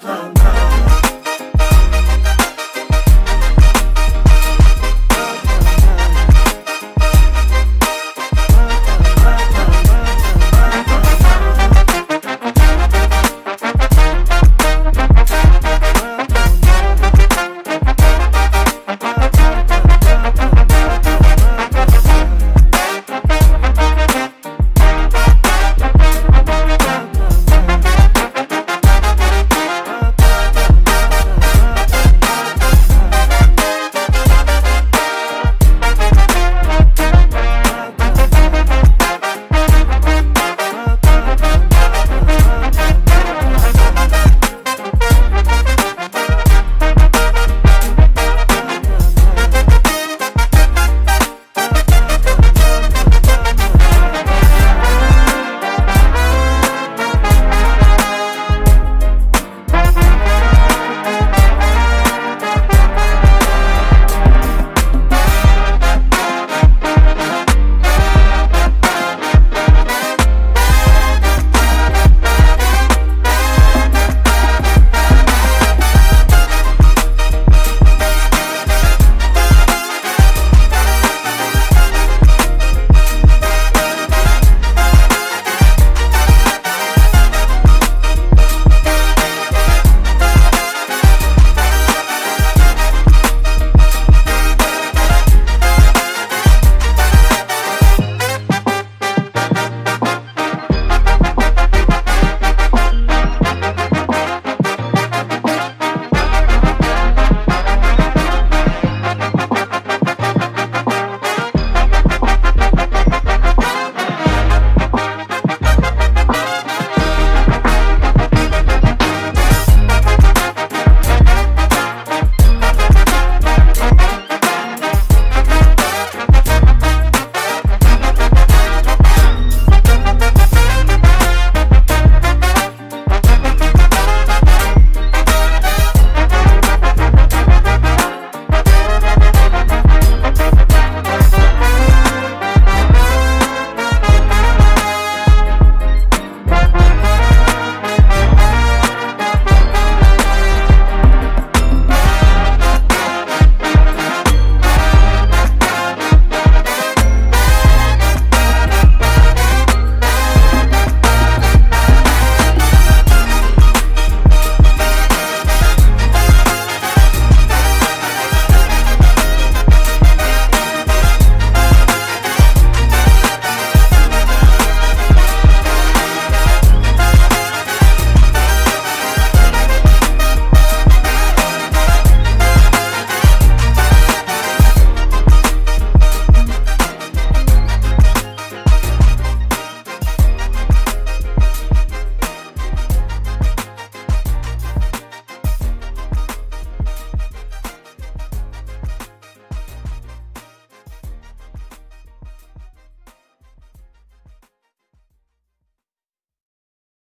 come.